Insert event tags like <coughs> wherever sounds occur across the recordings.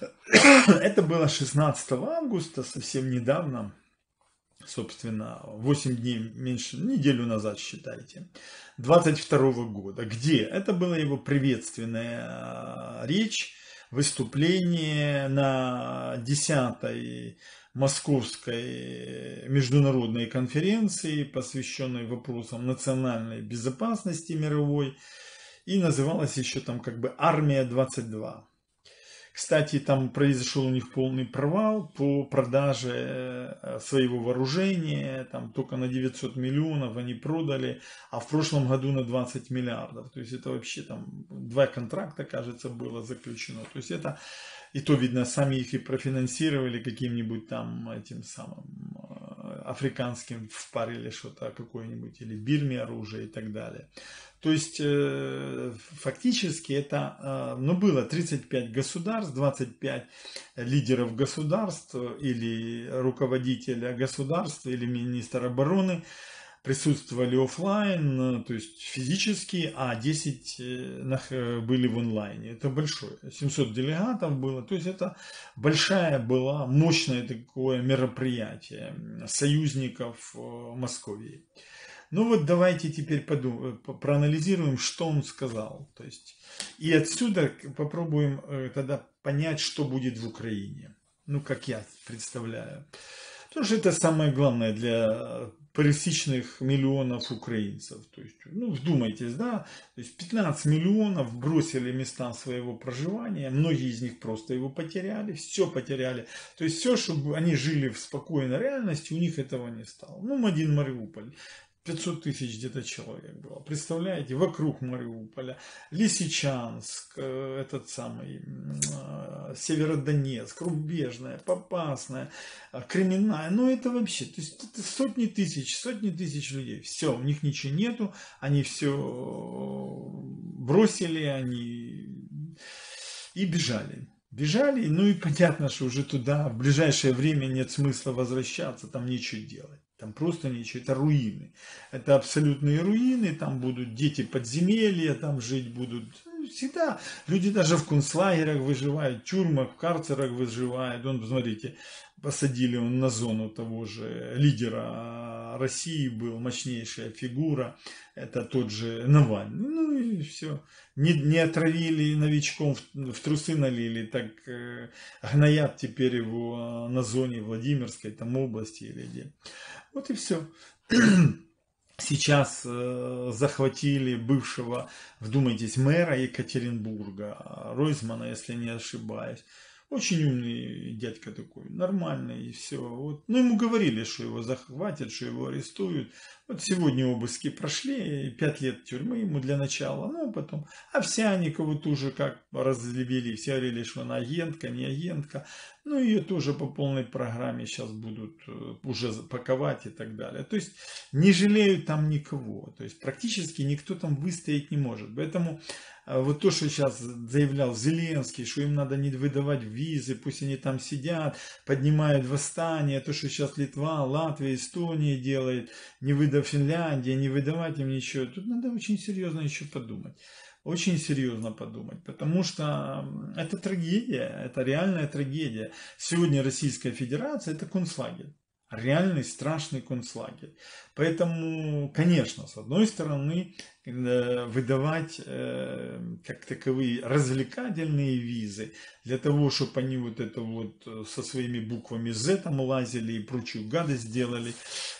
<coughs> Это было 16 августа, совсем недавно, собственно, 8 дней меньше, неделю назад, считайте, 22 года. Где? Это была его приветственная речь, выступление на 10 Московской международной конференции, посвященной вопросам национальной безопасности мировой, и называлась еще там как бы «Армия-22». Кстати, там произошел у них полный провал по продаже э, своего вооружения. Там только на 900 миллионов они продали, а в прошлом году на 20 миллиардов. То есть это вообще там два контракта, кажется, было заключено. То есть это и то, видно, сами их и профинансировали каким-нибудь там этим самым африканским впарили что-то какое-нибудь, или Бирме оружие и так далее. То есть, э, фактически это, э, ну, было 35 государств, 25 лидеров государств или руководителя государства или министр обороны присутствовали офлайн, то есть физически, а 10 э, были в онлайне. Это большое. 700 делегатов было. То есть это большая была, мощное такое мероприятие союзников Московии. Ну вот давайте теперь подумаем, проанализируем, что он сказал. То есть, и отсюда попробуем э, тогда понять, что будет в Украине. Ну, как я представляю. Потому что это самое главное для пересечных миллионов украинцев. То есть, ну, вдумайтесь, да, то есть 15 миллионов бросили места своего проживания, многие из них просто его потеряли, все потеряли. То есть все, чтобы они жили в спокойной реальности, у них этого не стало. Ну, один Мариуполь. 500 тысяч где-то человек было. Представляете, вокруг Мариуполя, Лисичанск, э, этот самый, э, Северодонецк, Рубежная, Попасная, э, Кременная. Ну, это вообще, то есть это сотни тысяч, сотни тысяч людей. Все, у них ничего нету, они все бросили, они и бежали. Бежали, ну и понятно, что уже туда в ближайшее время нет смысла возвращаться, там нечего делать. Там просто ничего, это руины. Это абсолютные руины, там будут дети подземелья, там жить будут. Всегда люди даже в концлагерях выживают, в тюрьмах, в карцерах выживают. Он, смотрите, посадили на зону того же лидера России, был мощнейшая фигура, это тот же Навальный. Ну и все. Не, не отравили новичком, в, в трусы налили, так э, гноят теперь его на зоне Владимирской там области или где. Вот и все. <clears throat> Сейчас э, захватили бывшего, вдумайтесь, мэра Екатеринбурга, Ройзмана, если не ошибаюсь. Очень умный дядька такой, нормальный и все. Вот. Ну, ему говорили, что его захватят, что его арестуют. Вот сегодня обыски прошли, пять лет тюрьмы ему для начала, ну, а потом Овсянникову тоже как разлевели, все говорили, что она агентка, не агентка. Ну, ее тоже по полной программе сейчас будут э, уже паковать и так далее. То есть, не жалеют там никого. То есть, практически никто там выстоять не может. Поэтому а вот то, что сейчас заявлял Зеленский, что им надо не выдавать визы, пусть они там сидят, поднимают восстание, то, что сейчас Литва, Латвия, Эстония делает, не выдав Финляндия, не выдавать им ничего, тут надо очень серьезно еще подумать. Очень серьезно подумать, потому что это трагедия, это реальная трагедия. Сегодня Российская Федерация это концлагерь реальный страшный концлагерь. Поэтому, конечно, с одной стороны, э, выдавать э, как таковые развлекательные визы для того, чтобы они вот это вот э, со своими буквами Z там лазили и прочую гадость сделали,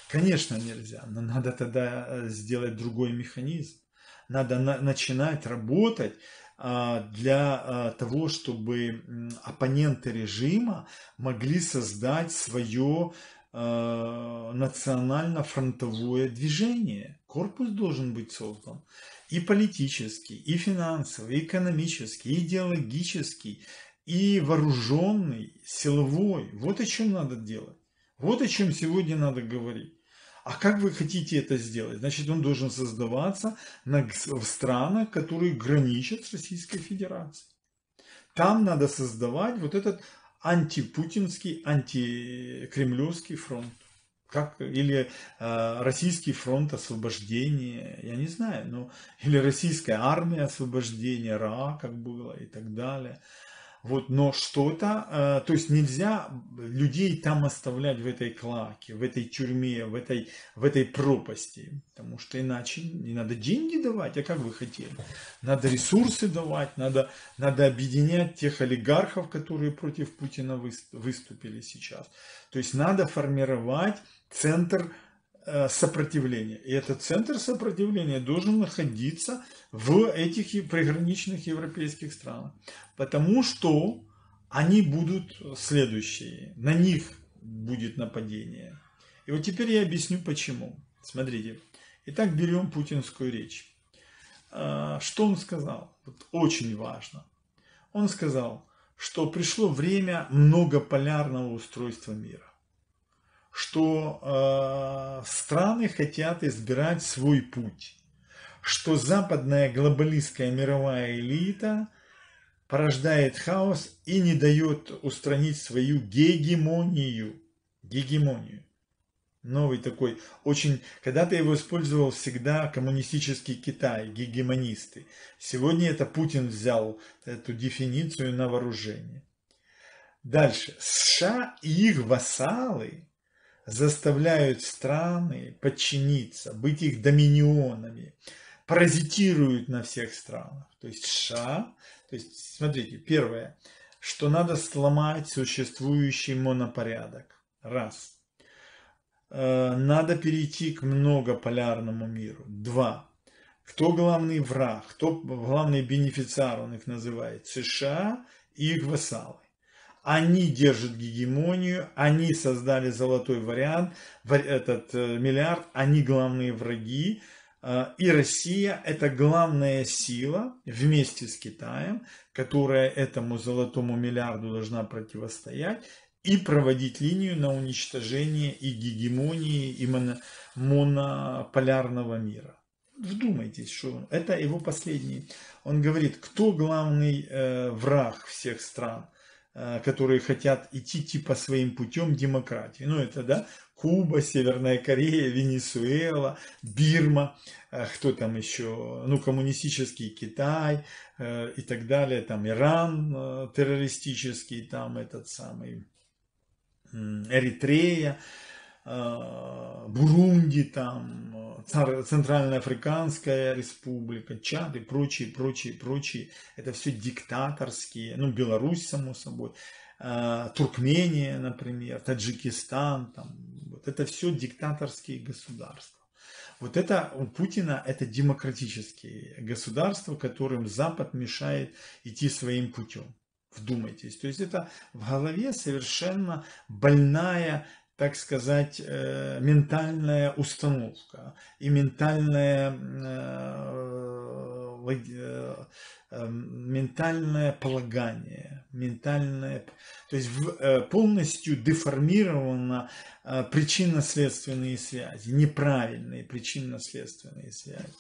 конечно, нельзя. Но надо тогда сделать другой механизм. Надо на начинать работать а, для а, того, чтобы оппоненты режима могли создать свое Э, национально-фронтовое движение. Корпус должен быть создан и политический, и финансовый, и экономический, и идеологический, и вооруженный, силовой. Вот о чем надо делать. Вот о чем сегодня надо говорить. А как вы хотите это сделать? Значит, он должен создаваться в странах, которые граничат с Российской Федерацией. Там надо создавать вот этот антипутинский, антикремлевский фронт. Как, или э, российский фронт освобождения, я не знаю, ну, или российская армия освобождения, РА, как было, и так далее. Вот, но что-то, э, то есть нельзя людей там оставлять в этой клаке, в этой тюрьме, в этой, в этой пропасти, потому что иначе не надо деньги давать, а как вы хотели? Надо ресурсы давать, надо, надо объединять тех олигархов, которые против Путина выступили сейчас. То есть надо формировать центр сопротивления. И этот центр сопротивления должен находиться в этих приграничных европейских странах. Потому что они будут следующие. На них будет нападение. И вот теперь я объясню почему. Смотрите. Итак, берем путинскую речь. А, что он сказал? Вот очень важно. Он сказал, что пришло время многополярного устройства мира что э, страны хотят избирать свой путь, что западная глобалистская мировая элита порождает хаос и не дает устранить свою гегемонию. Гегемонию. Новый такой, очень, когда-то его использовал всегда коммунистический Китай, гегемонисты. Сегодня это Путин взял эту дефиницию на вооружение. Дальше. США и их вассалы заставляют страны подчиниться, быть их доминионами, паразитируют на всех странах. То есть США, то есть, смотрите, первое, что надо сломать существующий монопорядок. Раз. Э, надо перейти к многополярному миру. Два. Кто главный враг, кто главный бенефициар, он их называет, США и их вассалы. Они держат гегемонию, они создали золотой вариант, этот э, миллиард, они главные враги. Э, и Россия – это главная сила вместе с Китаем, которая этому золотому миллиарду должна противостоять и проводить линию на уничтожение и гегемонии, и монополярного мира. Вдумайтесь, что это его последний. Он говорит, кто главный э, враг всех стран – которые хотят идти типа своим путем демократии. Ну, это, да, Куба, Северная Корея, Венесуэла, Бирма, э, кто там еще, ну, коммунистический Китай э, и так далее, там Иран террористический, там этот самый Эритрея, Бурунди, там Центральноафриканская республика, Чад и прочие, прочие, прочие. Это все диктаторские, ну, Беларусь, само собой, э, Туркмения, например, Таджикистан, там, вот это все диктаторские государства. Вот это у Путина это демократические государства, которым Запад мешает идти своим путем. Вдумайтесь. То есть это в голове совершенно больная так сказать, э, ментальная установка и ментальное, э, э, ментальное полагание, ментальное, то есть полностью деформирована причинно-следственные связи, неправильные причинно-следственные связи.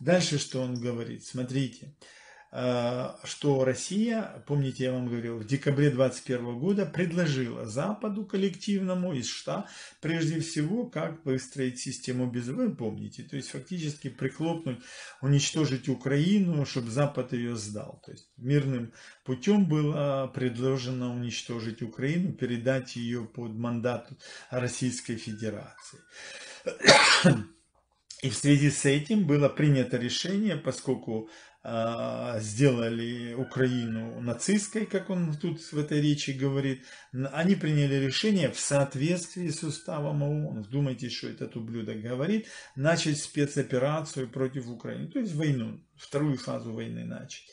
Дальше что он говорит? Смотрите, Э, что Россия, помните, я вам говорил, в декабре 2021 года предложила Западу коллективному из США прежде всего, как выстроить систему без вы помните, то есть фактически прихлопнуть, уничтожить Украину, чтобы Запад ее сдал. То есть мирным путем было предложено уничтожить Украину, передать ее под мандат Российской Федерации. И в связи с этим было принято решение, поскольку сделали Украину нацистской, как он тут в этой речи говорит, они приняли решение в соответствии с уставом ООН, вдумайтесь, что этот ублюдок говорит, начать спецоперацию против Украины, то есть войну, вторую фазу войны начать.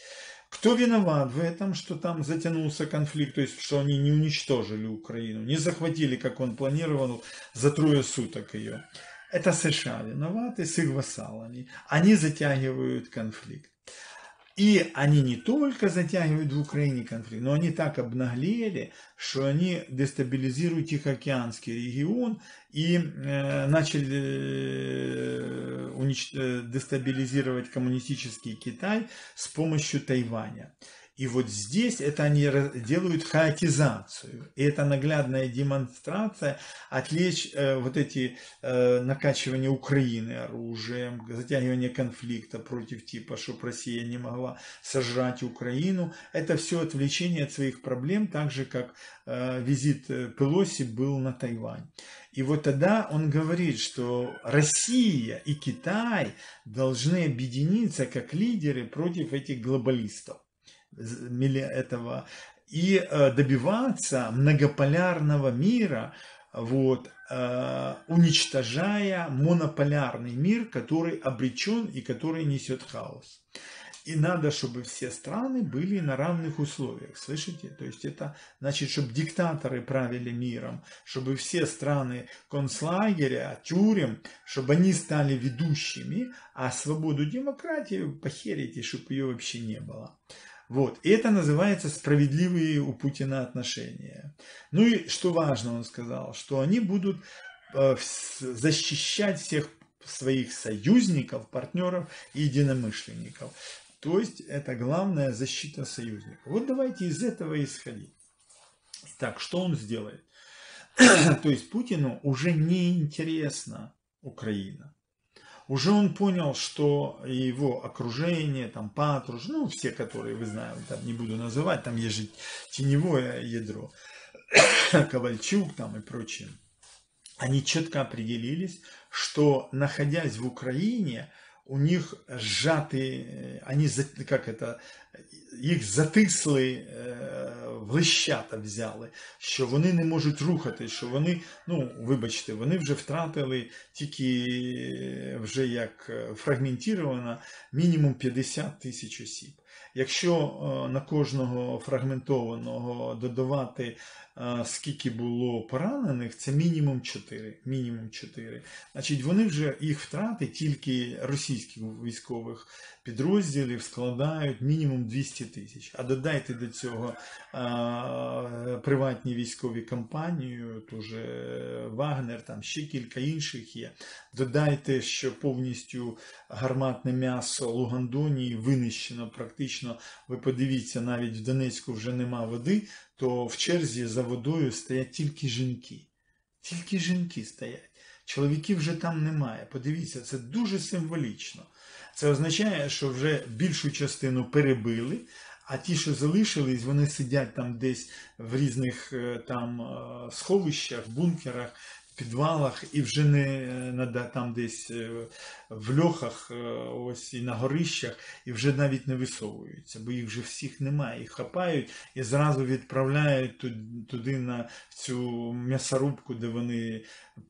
Кто виноват в этом, что там затянулся конфликт, то есть что они не уничтожили Украину, не захватили, как он планировал, за трое суток ее? Это США виноваты с их вассалами. Они затягивают конфликт. И они не только затягивают в Украине конфликт, но они так обнаглели, что они дестабилизируют Тихоокеанский регион и э, начали э, унич... Э, дестабилизировать коммунистический Китай с помощью Тайваня. И вот здесь это они делают хаотизацию. И это наглядная демонстрация отвлечь э, вот эти э, накачивания Украины оружием, затягивание конфликта против типа, чтобы Россия не могла сожрать Украину. Это все отвлечение от своих проблем, так же как э, визит э, Пелоси был на Тайвань. И вот тогда он говорит, что Россия и Китай должны объединиться как лидеры против этих глобалистов этого и э, добиваться многополярного мира, вот, э, уничтожая монополярный мир, который обречен и который несет хаос. И надо, чтобы все страны были на равных условиях, слышите? То есть это значит, чтобы диктаторы правили миром, чтобы все страны концлагеря, тюрем, чтобы они стали ведущими, а свободу демократию похерите, чтобы ее вообще не было. Вот. И это называется справедливые у Путина отношения. Ну и что важно, он сказал, что они будут э, защищать всех своих союзников, партнеров и единомышленников. То есть это главная защита союзников. Вот давайте из этого исходить. Итак, что он сделает? <clears throat> То есть Путину уже не интересна Украина уже он понял, что его окружение, там Патруш, ну все, которые вы знаете, там не буду называть, там есть же теневое ядро, <coughs> Ковальчук там и прочее, они четко определились, что находясь в Украине, у них сжатые, они, как это, їх затисли в лищата взяли, що вони не можуть рухати, що вони, ну, вибачте, вони вже втратили тільки вже як фрагментовано мінімум 50 тисяч осіб. Якщо на кожного фрагментованого додавати скільки було поранених, це мінімум 4. Мінімум 4. Значить, вони вже їх втрати тільки російських військових підрозділів складають мінімум 200 тисяч. А додайте до цього а, приватні військові компанії, тоже Вагнер, там ще кілька інших є. Додайте, що повністю гарматне м'ясо Лугандонії винищено практично. Ви подивіться, навіть в Донецьку вже нема води, то в черзі за водою стоять тільки жінки. Тільки жінки стоять. Чоловіків вже там немає. Подивіться, це дуже символічно. Це означає, що вже більшу частину перебили, а ті, що залишились, вони сидять там десь в різних е, там е, сховищах, бункерах, підвалах і вже не там десь е, в льохах, е, ось і на горищах, і вже навіть не висовуються, бо їх вже всіх немає. Їх хапають і зразу відправляють туди на цю м'ясорубку, де вони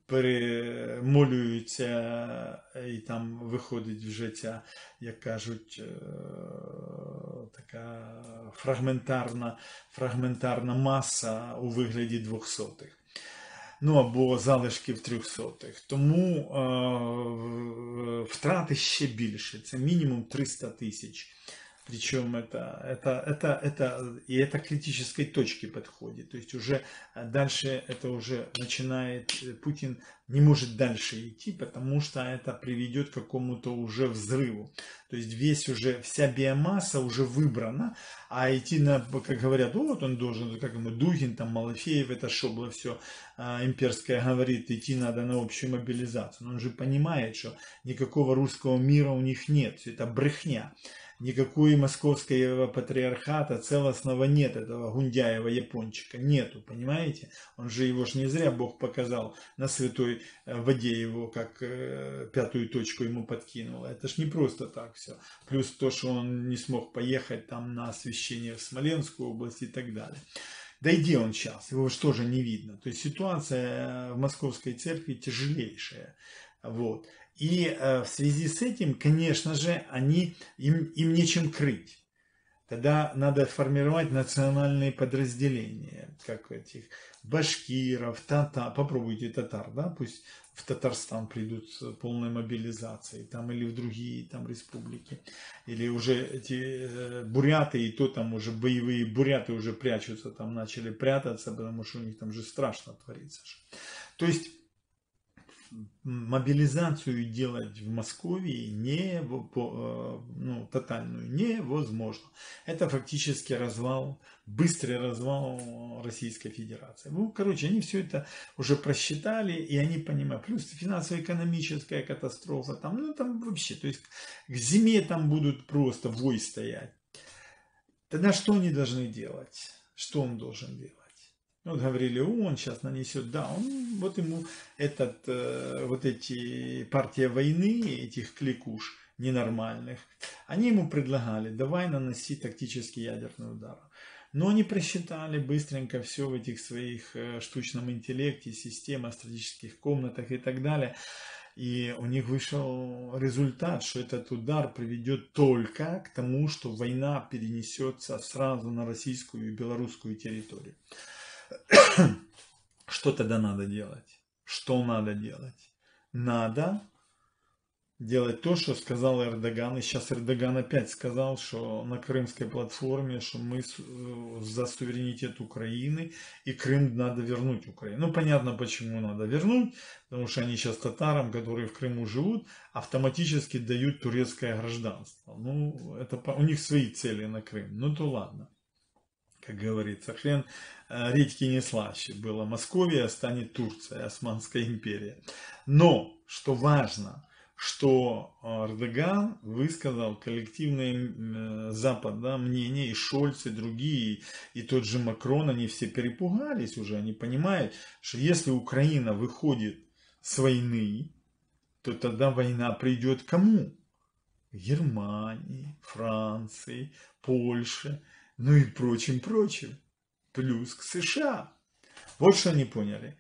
перемолюються, і там виходить вже ця, як кажуть, е, така фрагментарна, фрагментарна маса у вигляді двохсотих ну або залишків трьохсотих. Тому е, втрати ще більше. Це мінімум 300 тисяч. Причем это, это, это, это, и это к критической точке подходит. То есть уже дальше это уже начинает, Путин не может дальше идти, потому что это приведет к какому-то уже взрыву. То есть весь уже, вся биомасса уже выбрана, а идти на, как говорят, вот он должен, как ему Дугин, там Малафеев, это шобло все а, имперское говорит, идти надо на общую мобилизацию. Но он же понимает, что никакого русского мира у них нет, это брехня никакой московского патриархата целостного нет, этого Гундяева япончика, нету, понимаете? Он же его ж не зря Бог показал на святой э, воде его, как э, пятую точку ему подкинул. Это ж не просто так все. Плюс то, что он не смог поехать там на освящение в Смоленскую область и так далее. Да и он сейчас? Его же тоже не видно. То есть ситуация в московской церкви тяжелейшая. Вот. И э, в связи с этим, конечно же, они, им, им нечем крыть. Тогда надо формировать национальные подразделения, как этих башкиров, татар. Попробуйте татар, да, пусть в Татарстан придут с полной мобилизацией, там или в другие там республики, или уже эти э, буряты, и то там уже боевые буряты уже прячутся, там начали прятаться, потому что у них там же страшно творится. То есть мобилизацию делать в Москве не, ну, тотальную невозможно. Это фактически развал, быстрый развал Российской Федерации. Ну, короче, они все это уже просчитали, и они понимают. Плюс финансово-экономическая катастрофа, там, ну, там вообще, то есть к зиме там будут просто вой стоять. Тогда что они должны делать? Что он должен делать? Вот говорили, он сейчас нанесет, да, он, вот ему этот, э, вот эти партия войны, этих кликуш ненормальных, они ему предлагали, давай наноси тактический ядерный удар. Но они просчитали быстренько все в этих своих э, штучном интеллекте, системах, стратегических комнатах и так далее. И у них вышел результат, что этот удар приведет только к тому, что война перенесется сразу на российскую и белорусскую территорию. Что тогда надо делать? Что надо делать? Надо делать то, что сказал Эрдоган. И сейчас Эрдоган опять сказал, что на крымской платформе, что мы э, за суверенитет Украины, и Крым надо вернуть Украине. Ну, понятно, почему надо вернуть, потому что они сейчас татарам, которые в Крыму живут, автоматически дают турецкое гражданство. Ну, это у них свои цели на Крым. Ну, то ладно как говорится, хрен э, редьки не слаще. Была Московия, станет Турция, Османская империя. Но, что важно, что э, Эрдоган высказал коллективное э, Запад да, мнение, и Шольц, и другие, и тот же Макрон, они все перепугались уже, они понимают, что если Украина выходит с войны, то тогда война придет кому? Германии, Франции, Польше ну и прочим-прочим. Плюс к США. Вот что они поняли.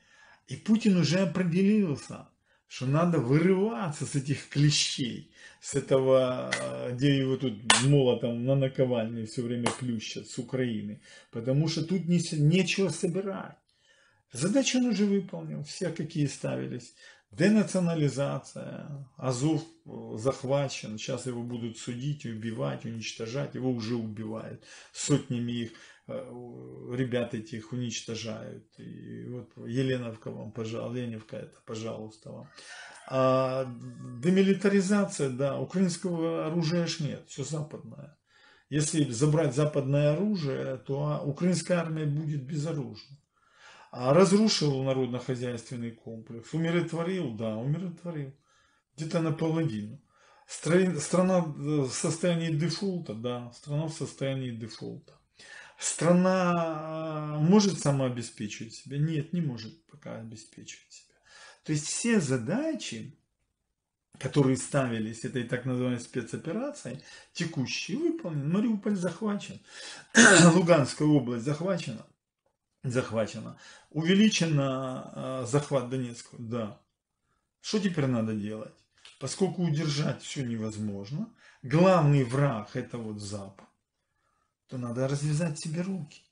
И Путин уже определился, что надо вырываться с этих клещей, с этого, где его тут молотом на наковальне все время плющат, с Украины. Потому что тут не, нечего собирать. Задачу он уже выполнил, все какие ставились. Денационализация. Азов захвачен. Сейчас его будут судить, убивать, уничтожать. Его уже убивают. Сотнями их э, ребят этих уничтожают. И вот Еленовка вам, пожалуйста, Леневка это, пожалуйста вам. А демилитаризация, да, украинского оружия аж нет, все западное. Если забрать западное оружие, то украинская армия будет безоружна. А разрушил народно-хозяйственный комплекс, умиротворил, да, умиротворил, где-то наполовину. Страна в состоянии дефолта, да, страна в состоянии дефолта. Страна может самообеспечивать себя? Нет, не может пока обеспечивать себя. То есть все задачи, которые ставились этой так называемой спецоперацией, текущие выполнены. Мариуполь захвачен, <coughs> Луганская область захвачена захвачено. Увеличено э, захват Донецка, да. Что теперь надо делать? Поскольку удержать все невозможно, главный враг это вот Запад, то надо развязать себе руки.